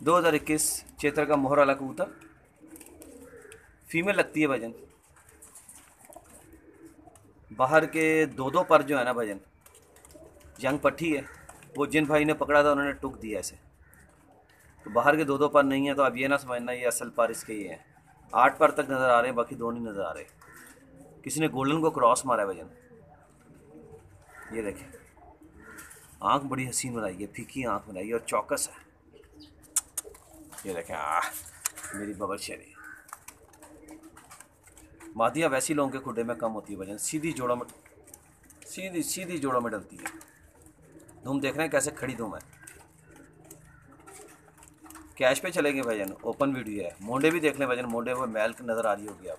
2021 चेतर का मोहर वाला कबूतर फीमेल लगती है भजन। बाहर के दो दो पर जो है ना भजन जंग पट्टी है, वो जिन भाई ने पकड़ा था, उन्होंने टुक दिया ऐसे तो बाहर के दो दो पर नहीं है तो अब ये ना समझना ये असल पर इसके ही हैं। आठ पर तक नज़र आ रहे हैं, बाकी दो नहीं नज़र आ रहे। किसी ने गोल्डन को क्रॉस मारा है भजन। ये देखें। आँख बड़ी हसीन बनाई है, फीकी आँख बनाई है और चौकस है। ये देखें आ मेरी बबल शेरी मादिया वैसी लोगों के खुडे में कम होती है वज़न। सीधी जोड़ों में, सीधी सीधी जोड़ों में डलती है। धूम देख रहे हैं कैसे खड़ी धूम है। कैश पे चलेंगे भजन ओपन वीडियो है। मोंडे भी देख लें भजन मोंडे वो मैल नज़र आ रही होगी आप।